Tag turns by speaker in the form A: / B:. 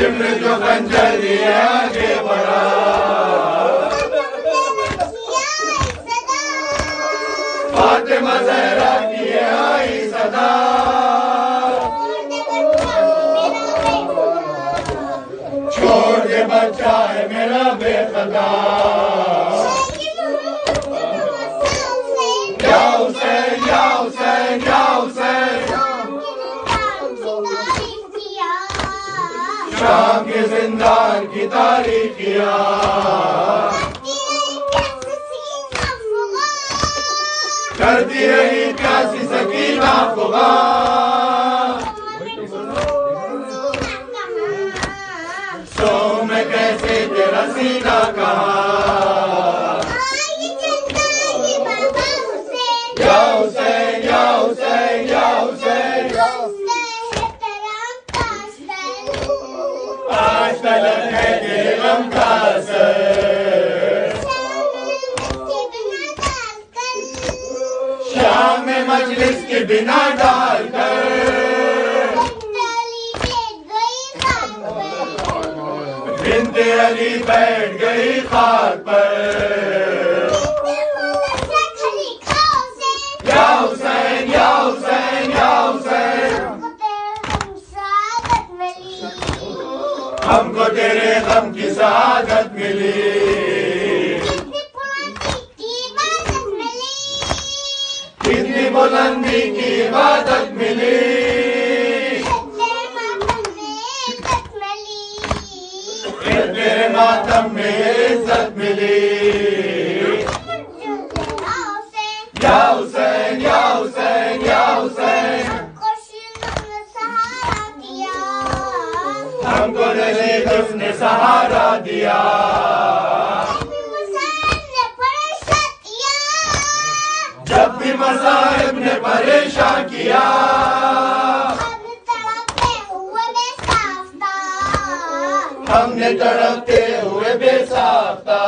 A: खंजर लिए के बड़ा आई सदा छोड़ दे बच्चा है मेरा बेखदा के जिंदान की तारीखिया करती रही प्यासी सकीना फुगा। सो मैं कैसे तेरा सीना कहा। असर शाम में मजलिस के बिना डालकर बिंदे अली बैठ गई खाक पर तेरे गम की सादत मिली। कितनी बुलंदी की इबादत मिली। तेरे मातम में इज़्ज़त मिली। या नजीब उसने सहारा दिया। जब भी मसाहिब ने परेशान किया। हमने तड़पते हुए बेसाख्ता